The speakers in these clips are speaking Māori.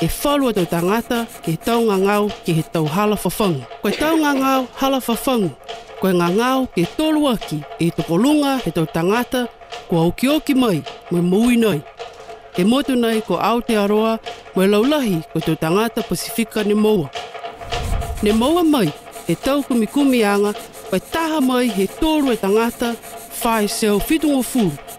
E wharua tau tangata, ki he tau ngangau, ki he tau hala whawhangu. Koe tau ngangau, hala whawhangu. Koe ngangau, ke tolua ki, e toko lunga, he tau tangata, kua okioki mai, moe moui nei. E motu nei, ko Aotearoa, moe laulahi, ko tau tangata Pasifika ne moua. Ne moua mai, he tau kumikumi anga, koe taha mai, he tolue tangata, whae seo whitungo furu.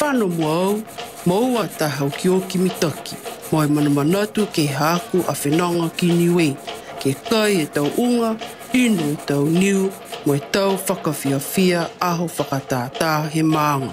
Whano mo au, mo ua tahau ki o kimi toki, moe manamana atu ke haaku a Whenaonga ki Niue, ke kai e tau unga, inu e tau niu, moe tau whakawhiawhia aho whakataata he maanga.